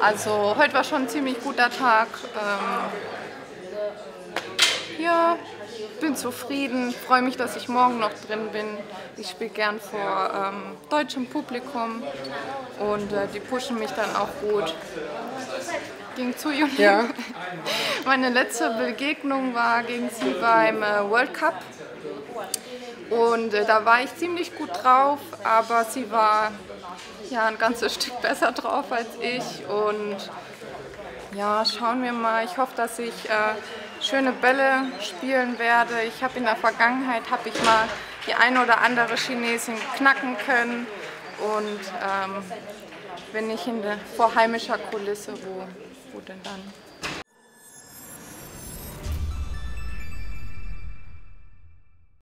Also heute war schon ein ziemlich guter Tag. Ähm, ja, bin zufrieden, freue mich, dass ich morgen noch drin bin. Ich spiele gern vor ähm, deutschem Publikum und äh, die pushen mich dann auch gut. Ging zu Juni. Ja. Meine letzte Begegnung war gegen sie beim äh, World Cup. Und äh, da war ich ziemlich gut drauf, aber sie war ja ein ganzes Stück besser drauf als ich. Und ja, schauen wir mal. Ich hoffe, dass ich äh, schöne Bälle spielen werde. Ich habe in der Vergangenheit habe ich mal die eine oder andere Chinesin knacken können und ähm, wenn nicht in der, vor heimischer Kulisse, wo, wo denn dann?